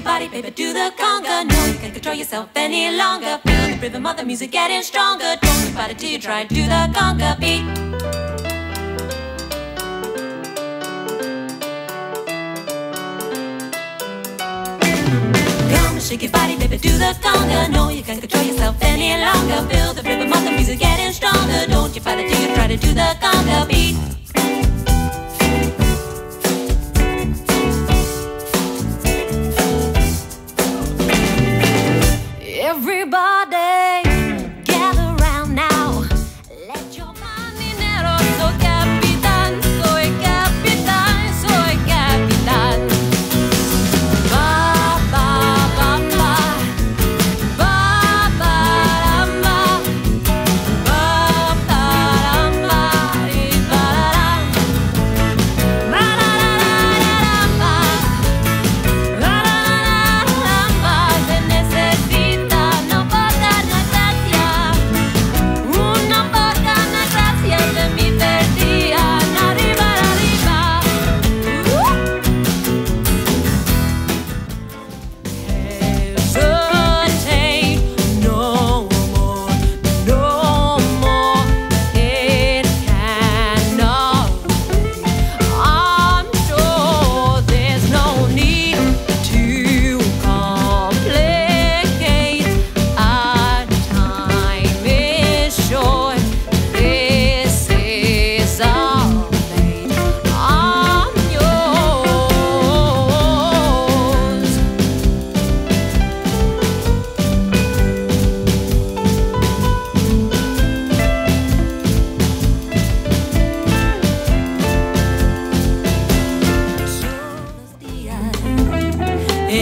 body, baby, do the conga. No, you can't control yourself any longer. Feel the rhythm of the music getting stronger. Don't you fight it till you try to do the conga beat. Come shake your body, baby, do the conga. No, you can't control yourself any longer. Feel the rhythm of the music getting stronger. Don't you fight it till you try to do the conga. everybody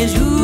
les jours.